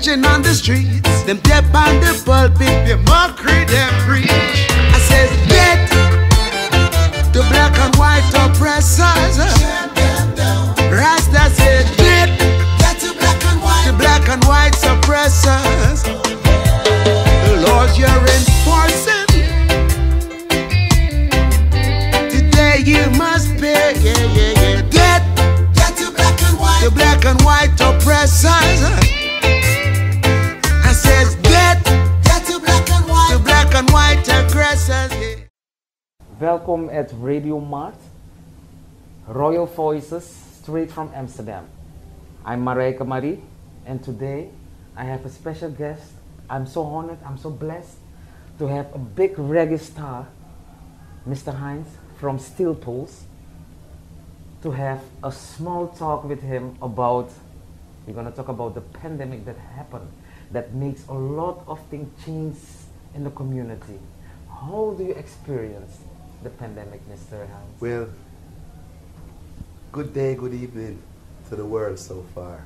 justice, on the streets. Them dep on the pulpit, the mockery them preach. I says, get the black and white oppressors. Rasta said, get the black and white, the black and white suppressors. The laws you're enforcing. Today you must pay, yeah, yeah, yeah. Get, get the black and white, the black and white oppressors. Yeah. Welkom at Radio Mart, Royal Voices, straight from Amsterdam. I'm Marijke Marie, and today I have a special guest. I'm so honored, I'm so blessed to have a big reggae star, Mr. Hinds from Steel Pulse, to have a small talk with him about, we're going to talk about the pandemic that happened, that makes a lot of things change in the community. How do you experience the pandemic, Mr. Hinds? Well, good day, good evening to the world so far,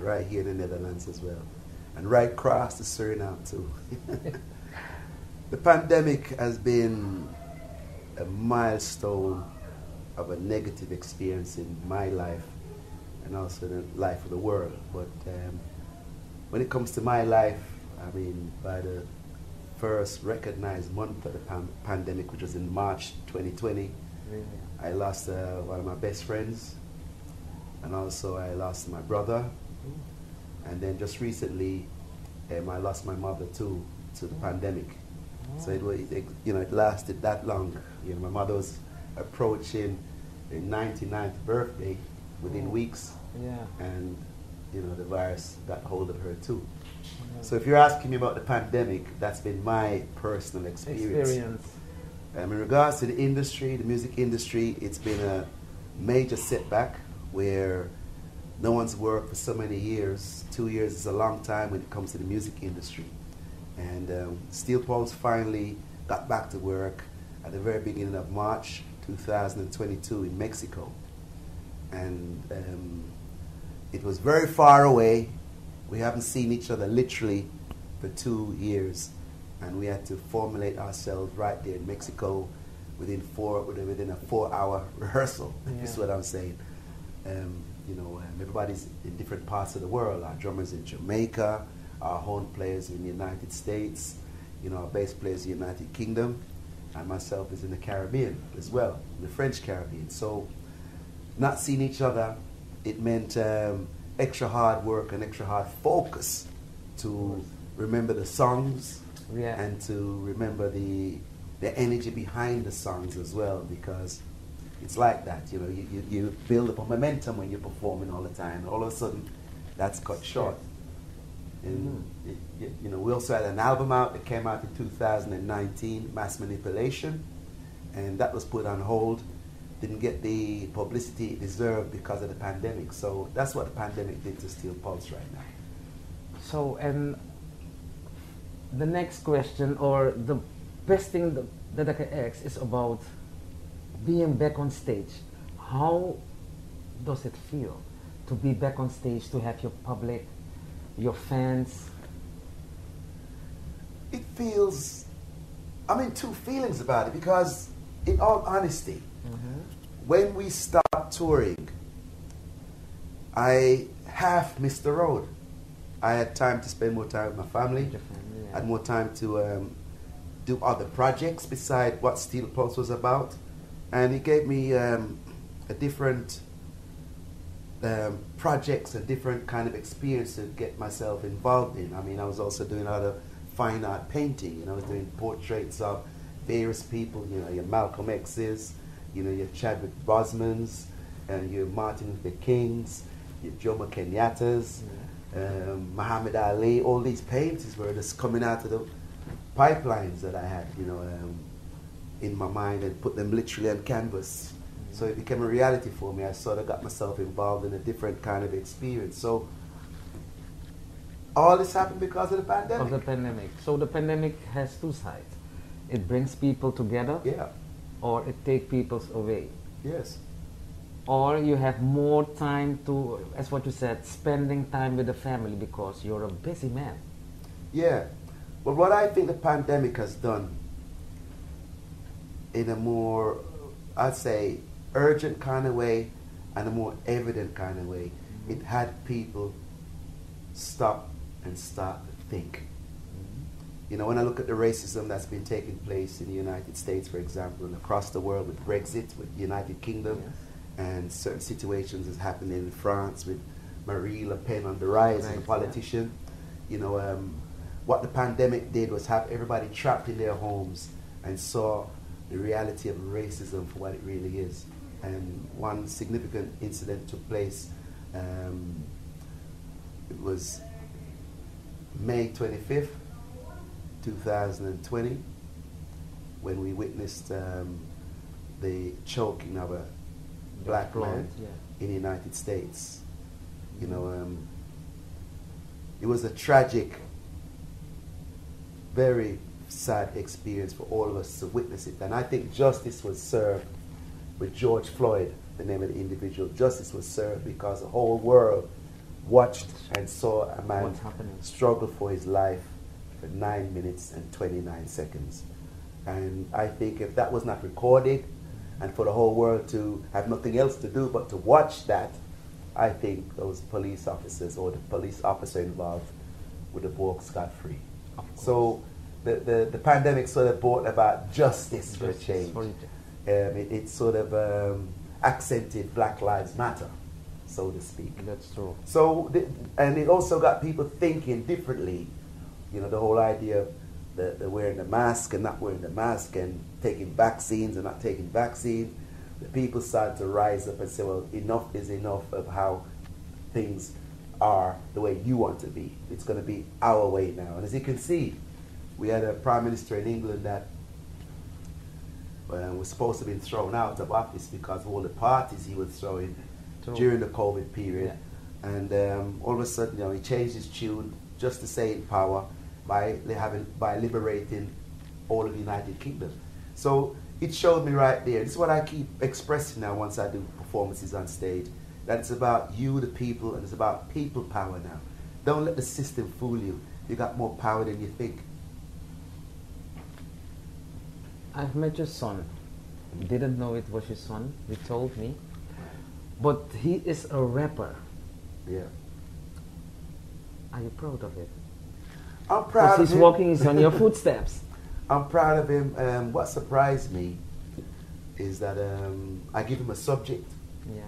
right here in the Netherlands as well, and right across the Suriname too. the pandemic has been a milestone of a negative experience in my life and also the life of the world. But um, when it comes to my life, I mean, by the first recognized month of the pan- pandemic, which was in March 2020, Really? I lost uh, one of my best friends, and also I lost my brother, and then just recently, um, I lost my mother too to the pandemic. So it, wa- it, you know, it lasted that long. You know, my mother was approaching her 99th birthday within Oh. weeks, Yeah. and you know, the virus got hold of her too. So if you're asking me about the pandemic, that's been my personal experience. Experience. Um, in regards to the industry, the music industry, it's been a major setback where no one's worked for so many years. Two years is a long time when it comes to the music industry. And um, Steel Pulse finally got back to work at the very beginning of March 2022 in Mexico. And um, it was very far away. We haven't seen each other literally for two years. And we had to formulate ourselves right there in Mexico within four within a four hour rehearsal. This is what I'm saying. Um, you know, um, everybody's in different parts of the world. Our drummers in Jamaica, our horn players in the United States, you know, our bass players in the United Kingdom, and myself is in the Caribbean as well, in the French Caribbean. So, not seeing each other, it meant um, extra hard work and extra hard focus to remember the songs Yeah. and to remember the the energy behind the songs as well because it's like that you know you, you, you build up a momentum when you're performing all the time all of a sudden that's cut short. And mm-hmm. it, you, you know we also had an album out that came out in 2019 mass manipulation and that was put on hold didn't get the publicity it deserved because of the pandemic so that's what the pandemic did to steel pulse right now So, and the next question or the best thing that, that I can ask is about being back on stage. How does it feel to be back on stage, to have your public, your fans? It feels, I mean, two feelings about it because, in all honesty, when we start touring, I half missed the road. I had time to spend more time with my family. Yeah. had more time to um, do other projects beside what Steel Pulse was about, and it gave me um, a different um, projects, a different kind of experience to get myself involved in. I mean, I was also doing a lot of fine art painting. You know, I was doing portraits of various people. You know, your Malcolm X's, you know, your Chadwick Bosemans, and your Martin Luther Kings, your Jomo Kenyatta's um, Muhammad Ali, all these paintings were just coming out of the pipelines that I had, you know, um, in my mind and put them literally on canvas. So it became a reality for me. I sort of got myself involved in a different kind of experience. So all this happened because of the pandemic. Of the pandemic. So the pandemic has two sides. It brings people together yeah. Or it take people away. Yes. Or you have more time to, as what you said, spending time with the family because you're a busy man. Yeah. But what I think the pandemic has done in a more, I'd say, urgent kind of way and a more evident kind of way, it mm-hmm. had people stop and start to think. You know, when I look at the racism that's been taking place in the United States, for example, and across the world with Brexit, with the United Kingdom, Yes. and certain situations that's happening in France with Marie Le Pen on the rise as Right, a yeah. politician. You know, um, what the pandemic did was have everybody trapped in their homes and saw the reality of racism for what it really is. And one significant incident took place. Um, it was May 25th, 2020, when we witnessed um, the choking of a black man yeah. in the United States. You know, um, it was a tragic, very sad experience for all of us to witness it. And I think justice was served with George Floyd, the name of the individual. Justice was served because the whole world watched and saw a man struggle for his life nine minutes and 29 seconds. And I think if that was not recorded and for the whole world to have nothing else to do but to watch that, I think those police officers or the police officer involved would have walked scot free. So the, the, the pandemic sort of brought about justice, for a change. for it. Um, it, it sort of um, accented Black Lives Matter, so to speak. That's true. So, the, and it also got people thinking differently. You know, the whole idea of the, the wearing the mask and not wearing the mask and taking vaccines and not taking vaccines. The people started to rise up and say, well, enough is enough of how things are the way you want to be. It's going to be our way now. And as you can see, we had a prime minister in England that uh, was supposed to be thrown out of office because of all the parties he was throwing during the COVID period. And um, all of a sudden, you know, he changed his tune just to stay in power by having by liberating all of the United Kingdom. So it showed me right there. This is what I keep expressing now once I do performances on stage. That it's about you, the people, and it's about people power now. Don't let the system fool you. You got more power than you think. I've met your son. Didn't know it was your son. You told me. But he is a rapper. Yeah. Are you proud of it? I'm proud Because of he's him. walking is on your footsteps. I'm proud of him. Um, what surprised me is that um, I give him a subject Yeah.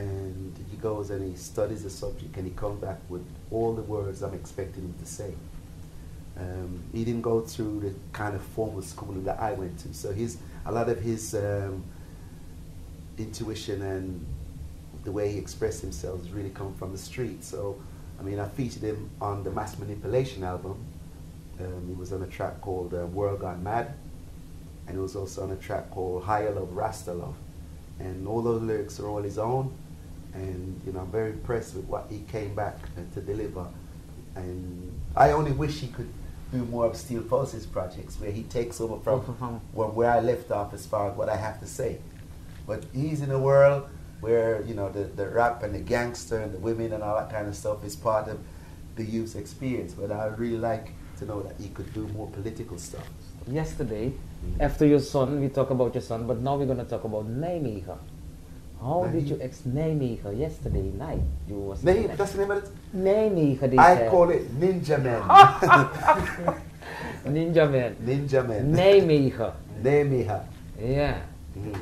and he goes and he studies the subject and he comes back with all the words I'm expecting him to say. Um, he didn't go through the kind of formal schooling that I went to, so his a lot of his um, intuition and the way he expressed himself has really come from the street. So, I mean, I featured him on the Mass Manipulation album. Um, he was on a track called uh, World Gone Mad, and he was also on a track called Higher Love, Rasta Love. And all those lyrics are all his own, and you know, I'm very impressed with what he came back uh, to deliver. And I only wish he could do more of Steel Pulse's projects, where he takes over from from- where, where I left off as far as what I have to say. But he's in a world where you know the, the rap and the gangster and the women and all that kind of stuff is part of the youth's experience. But I really like to know that he could do more political stuff. Yesterday, Mhm. after your son, we talk about your son, but now we're going to talk about Nijmegen. How did you ex Nijmegen yesterday night? You was Name, that's the name of it. Nijmegen, I call it Ninja Man. Ninja Man. Ninja Man. Nijmegen. Namiha. Yeah. Mhm.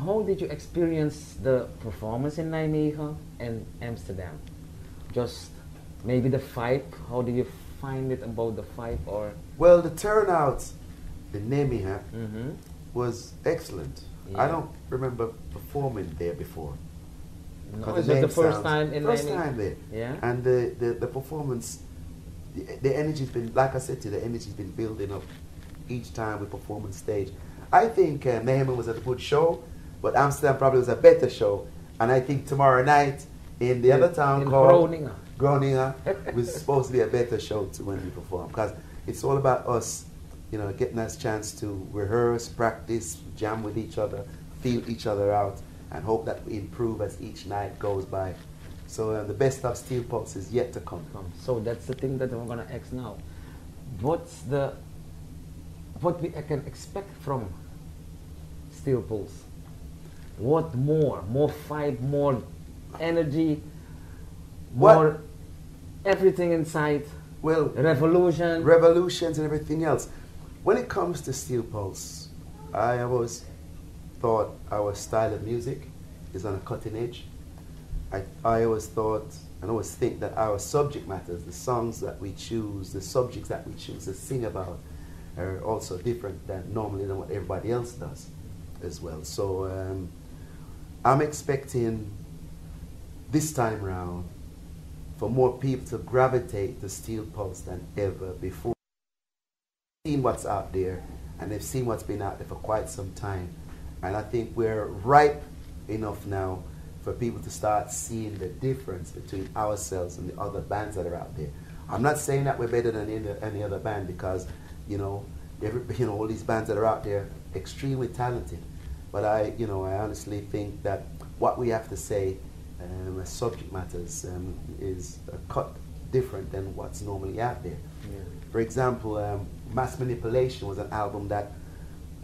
How did you experience the performance in Nijmegen and Amsterdam? Just maybe the vibe. How do you find it about the vibe or? Well, the turnout in Namiha Mm-hmm. was excellent. Yeah. I don't remember performing there before. No, it's the the first sounds- time in First Nijmegen. time there. Yeah. And the, the, the performance, the, the energy's been, like I said to you, the energy's been building up each time we perform on stage. I think uh, Nehemiah was at a good show, but Amsterdam probably was a better show. And I think tomorrow night in the other town in called Groningen. Groningen was supposed to be a better show too when we perform because it's all about us, you know, getting us chance to rehearse, practice, jam with each other, feel each other out, and hope that we improve as each night goes by. So uh, the best of Steel Pulse is yet to come. come. So that's the thing that I'm gonna ask now. What's the what we can expect from Steel Pulse? What more? More fight, more energy, What- more everything inside. Well, Revolution. revolutions and everything else. When it comes to Steel Pulse, I always thought our style of music is on a cutting edge. I, I always thought and always think that our subject matters, the songs that we choose, the subjects that we choose to sing about, are also different than normally than what everybody else does as well. So um, I'm expecting this time round for more people to gravitate to Steel Pulse than ever before. Seen what's out there, and they've seen what's been out there for quite some time, and I think we're ripe enough now for people to start seeing the difference between ourselves and the other bands that are out there. I'm not saying that we're better than any, any other band because, you know, every, you know, all these bands that are out there extremely talented, but I, you know, I honestly think that what we have to say um, as subject matters um, is a cut different than what's normally out there. Yeah. For example, um, Mass Manipulation was an album that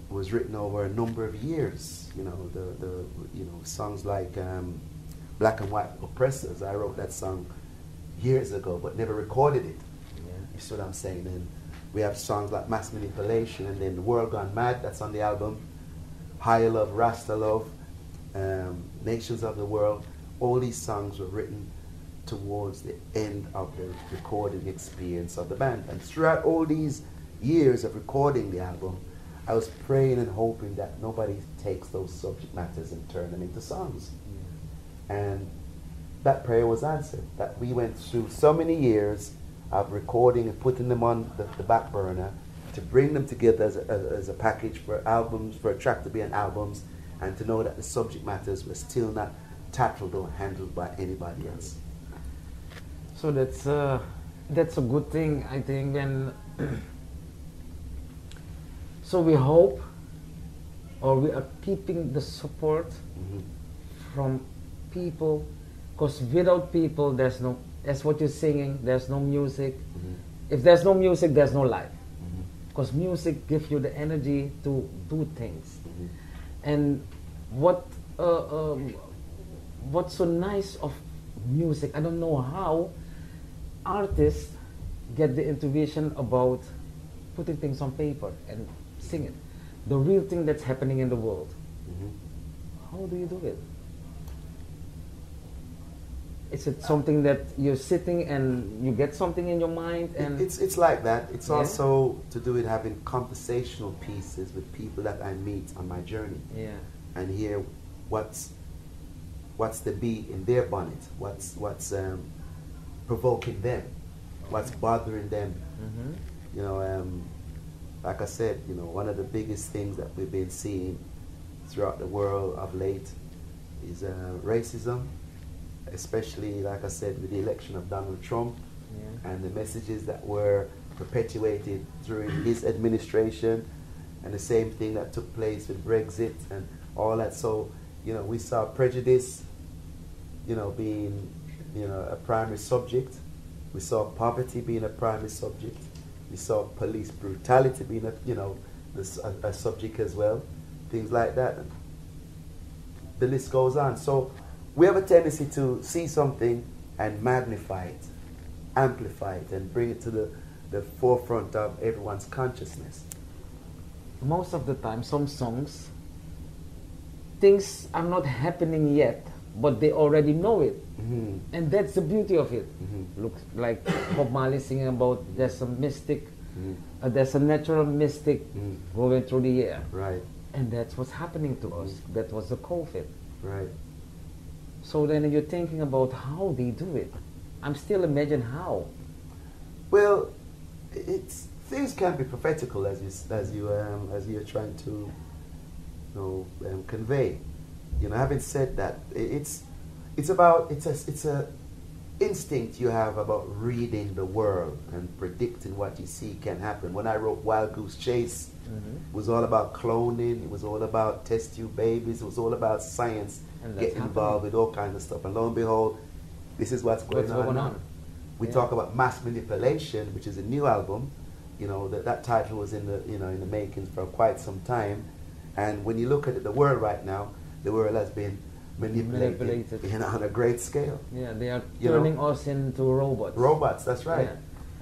was written over a number of years. You know, the, the you know songs like um, Black and White Oppressors. I wrote that song years ago, but never recorded it. Yeah. You see what I'm saying? And we have songs like Mass Manipulation, and then The World Gone Mad. That's on the album. Higher Love, Rasta Love, um, Nations of the World. All these songs were written towards the end of the recording experience of the band. And throughout all these years of recording the album, I was praying and hoping that nobody takes those subject matters and turn them into songs. And that prayer was answered. That we went through so many years of recording and putting them on the, the back burner to bring them together as a, as, a package for albums, for a track to be on albums, and to know that the subject matters were still not tackled or handled by anybody else. So that's uh, that's a good thing, I think. And so we hope, or we are keeping the support Mhm. from people, because without people, there's no. That's what you're singing. There's no music. Mhm. If there's no music, there's no life. Because music gives you the energy to do things. Mhm. And what uh, um, what's so nice of music? I don't know how artists get the intuition about putting things on paper and sing it. The real thing that's happening in the world. Mhm. How do you do it? Is it something that you're sitting and you get something in your mind and it's it's like that. It's Yeah. also to do with having conversational pieces with people that I meet on my journey. yeah, and hear what's what's the bee in their bonnet, what's what's um, provoking them, what's bothering them. hmm You know, um, like I said, you know, one of the biggest things that we've been seeing throughout the world of late is uh, racism, especially like I said with the election of Donald Trump. Yeah. and the messages that were perpetuated during his administration, and the same thing that took place with Brexit and all that. So, you know, we saw prejudice, you know, being, you know, a primary subject. We saw poverty being a primary subject. We saw police brutality being a, you know, a, a subject as well. Things like that. The list goes on. So we have a tendency to see something and magnify it, amplify it, and bring it to the, the forefront of everyone's consciousness. Most of the time, some songs, things are not happening yet, but they already know it. Mhm. And that's the beauty of it. Mhm. Looks like Bob Marley singing about there's a mystic, Mhm. uh, there's a natural mystic Mhm. going through the air. Right, And that's what's happening to us. That was the COVID. right. So then you're thinking about how they do it. I'm still imagine how. Well, it's things can be prophetical as you as you um, as you're trying to you know um, convey. You know, having said that, it's it's about it's a it's a instinct you have about reading the world and predicting what you see can happen. When I wrote Wild Goose Chase, it was all about cloning. It was all about test tube babies. It was all about science Getting involved with all kinds of stuff. And lo and behold, this is what's going What's on. going on? We Yeah. talk about mass manipulation, which is a new album. You know that that title was in the you know in the makings for quite some time. And when you look at it, the world right now, the world has been manipulated, Manipulated. in- on a great scale. Yeah, they are You know? turning us into robots. Robots, that's right. Yeah.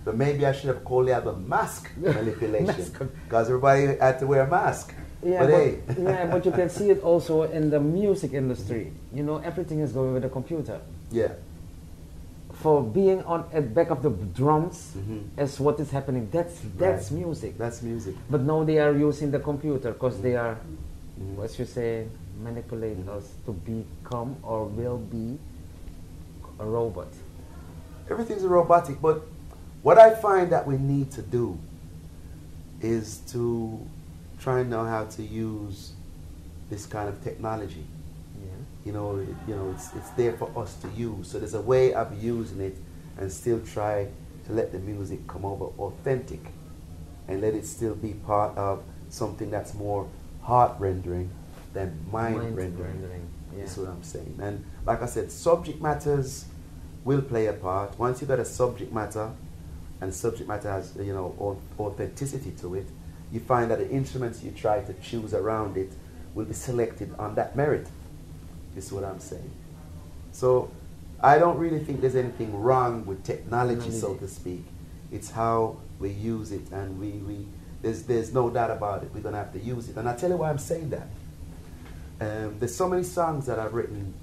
But maybe I should have called the album Mask Manipulation because everybody had to wear a mask. Yeah, but, but, hey, yeah, but you can see it also in the music industry. You know, everything is going with the computer. yeah, For being on at back of the drums Mhm. is what is happening. That's that's Right. music. that's music. But now they are using the computer because they are, Mhm. as you say, manipulate Mhm. us to become or will be a robot. everything's robotic, but what I find that we need to do is to try and know how to use this kind of technology. Yeah. You know, it- you know, it's, it's there for us to use. So there's a way of using it and still try to let the music come over authentic and let it still be part of something that's more heart rendering than mind, Mind rendering. rendering, yeah. That's what I'm saying. And like I said, subject matters will play a part. Once you got a subject matter, and subject matter has you know authenticity to it, you find that the instruments you try to choose around it will be selected on that merit. Is what I'm saying. So I don't really think there's anything wrong with technology, so to speak. It's how we use it, and we, we there's there's no doubt about it. We're gonna have to use it, and I tell you why I'm saying that. Um, there's so many songs that I've written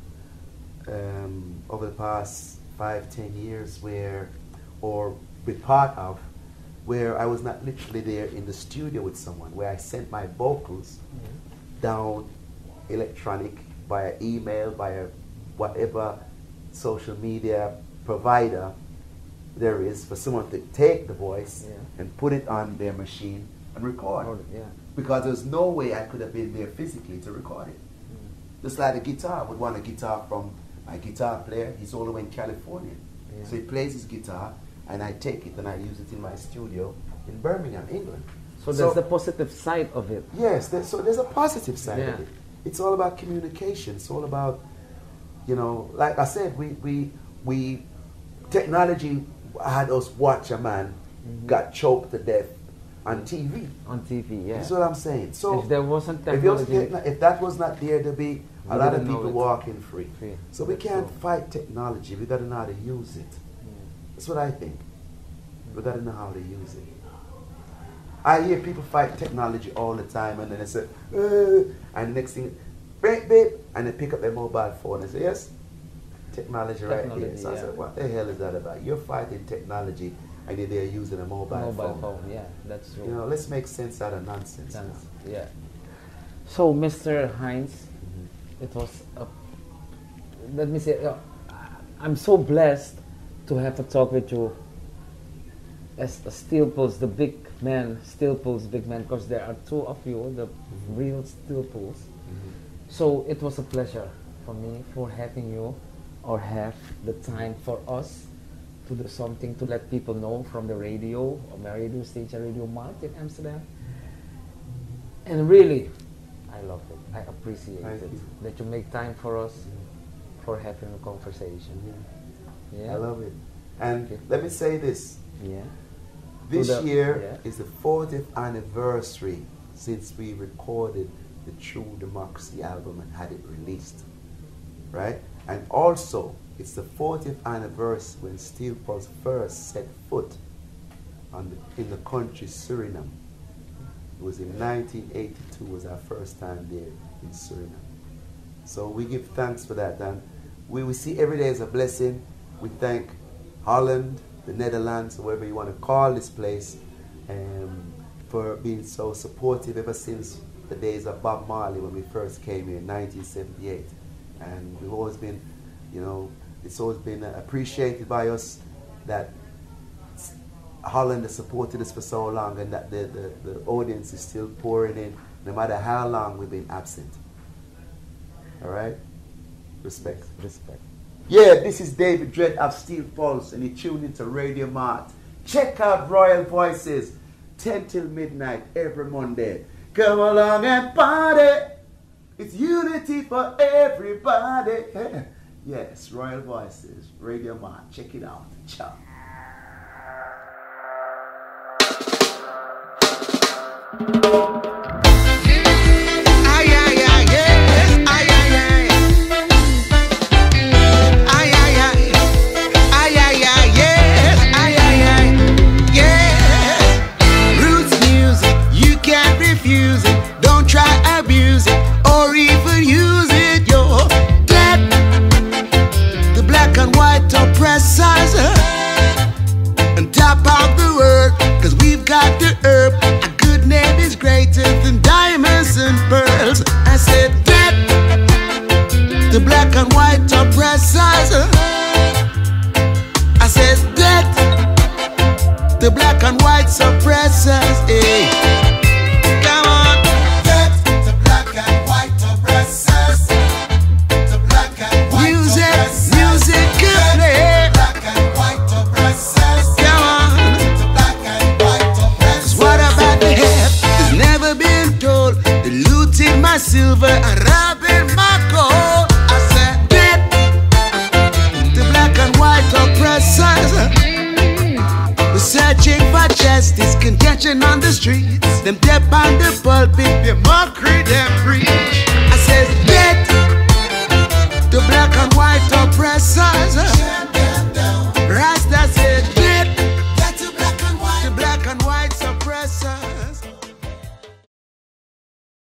um, over the past five, ten years where, or be part of, where I was not literally there in the studio with someone, where I sent my vocals down electronic via email, via whatever social media provider there is for someone to take the voice Yeah. and put it on their machine and record. it. yeah. Because there's no way I could have been there physically to record it. Mm. Just like a guitar, I would want a guitar from my guitar player. He's all the way in California. Yeah. So he plays his guitar, and I take it and I use it in my studio in Birmingham, England. So there's the positive side of it. Yes, there, so there's a positive side Yeah. of it. It's all about communication. It's all about, you know, like I said, we we we technology had us watch a man Mhm. got choked to death on TV. on TV. Yeah. That's what I'm saying. So if there wasn't if, was, technology, if that was not there, there'd be a lot of people walking free. Free. So we That's can't fight technology. We got to know how to use it. Yeah. That's what I think. We got to know how to use it. I hear people fight technology all the time, and then they say, uh, and next thing, beep beep, and they pick up their mobile phone and say, yes, technology, right here. So I said, what the hell is that about? You're fighting technology, and they're using a mobile, mobile phone. Yeah, that's true. You know, let's make sense out of nonsense. nonsense. Yeah. So, Mr. Hinds, Mhm. it was a, let me say, uh, I'm so blessed to have a talk with you as a Steel Pulse, the big man, Steel Pulse, big man, because there are two of you, the real Steel Pulse. Mhm. So it was a pleasure for me for having you or have the time for us to do something to let people know from the radio, or my radio station, Radio Mart in Amsterdam. And really, I love it. I appreciate Thank it you. that you make time for us for having a conversation. Yeah. I love it. And Okay. let me say this. Yeah. This the- year yeah. is the 40th anniversary since we recorded the True Democracy album and had it released. Right? And also, it's the 40th anniversary when Steel Pulse first set foot on the, in the country Suriname. It was in 1982 was our first time there in Suriname. So we give thanks for that. And we, we see every day as a blessing. We thank Holland, the Netherlands, whoever you want to call this place, um, for being so supportive ever since the days of Bob Marley when we first came here in 1978. And we've always been, you know, it's always been appreciated by us that Holland has supported us for so long and that the, the, the audience is still pouring in no matter how long we've been absent. All right? Respect. Respect. Yeah, this is David Dredd of Steel Pulse, and you tune into Radio Mart. Check out Royal Voices, 10 till midnight every Monday. Come along and party. It's unity for everybody. yes, Royal Voices, Radio Mart. Check it out. Ciao.